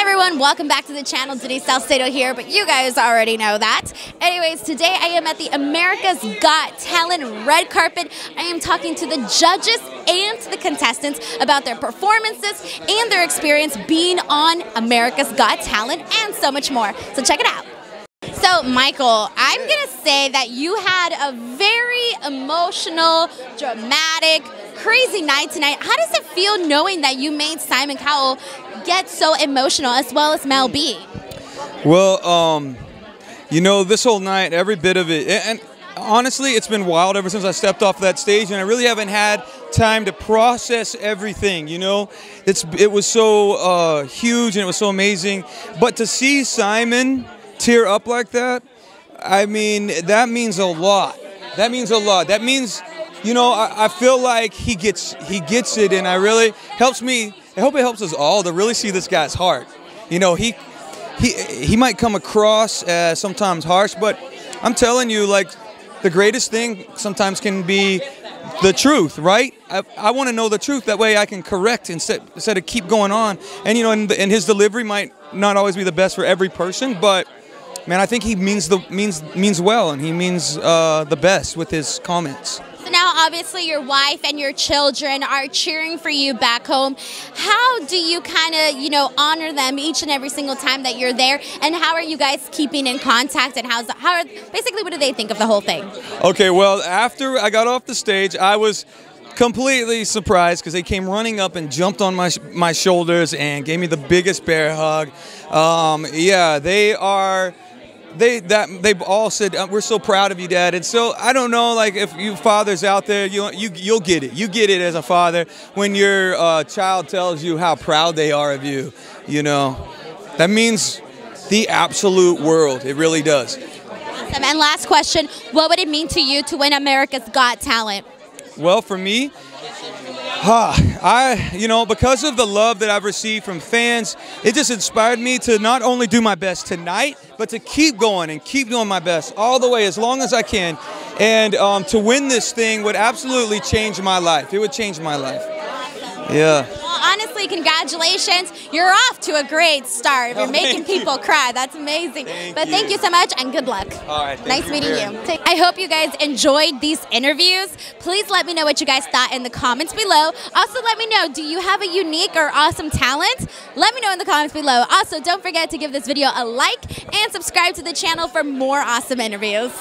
Everyone, welcome back to the channel. Denise Salcedo here, but you guys already know that. Anyways, today I am at the America's Got Talent red carpet. I am talking to the judges and the contestants about their performances and their experience being on America's Got Talent and so much more. So check it out. So, Michael, I'm going to say that you had a very emotional, dramatic, crazy night tonight. How does it feel knowing that you made Simon Cowell get so emotional as well as Mel B? Well, um, you know, this whole night, every bit of it, and honestly, it's been wild ever since I stepped off that stage, and I really haven't had time to process everything. You know, it's it was so uh, huge and it was so amazing, but to see Simon tear up like that, I mean, that means a lot. That means a lot. That means, you know, I, I feel like he gets he gets it, and I really helps me. I hope it helps us all to really see this guy's heart. You know, he he he might come across as sometimes harsh, but I'm telling you, like the greatest thing sometimes can be the truth, right? I, I want to know the truth. That way I can correct instead, instead of keep going on. And, you know, and, and his delivery might not always be the best for every person, but man, I think he means the means means well, and he means uh, the best with his comments. Now, obviously, your wife and your children are cheering for you back home. How do you kind of, you know, honor them each and every single time that you're there? And how are you guys keeping in contact? And how's how are basically what do they think of the whole thing? Okay, well, after I got off the stage, I was completely surprised because they came running up and jumped on my my shoulders and gave me the biggest bear hug. Um, yeah, they are they that they've all said uh, we're so proud of you, Dad. And so I don't know, like if you fathers out there, you you you'll get it. You get it as a father when your uh, child tells you how proud they are of you. You know, that means the absolute world. It really does. Awesome. And last question: What would it mean to you to win America's Got Talent? Well, for me, Huh, I, you know, because of the love that I've received from fans, it just inspired me to not only do my best tonight, but to keep going and keep doing my best all the way as long as I can. And um, to win this thing would absolutely change my life. It would change my life. Yeah honestly, congratulations. You're off to a great start. You're oh, making people you. cry. That's amazing. Thank but you. thank you so much and good luck. All right. Nice you meeting you. I hope you guys enjoyed these interviews. Please let me know what you guys thought in the comments below. Also, let me know do you have a unique or awesome talent? Let me know in the comments below. Also, don't forget to give this video a like and subscribe to the channel for more awesome interviews.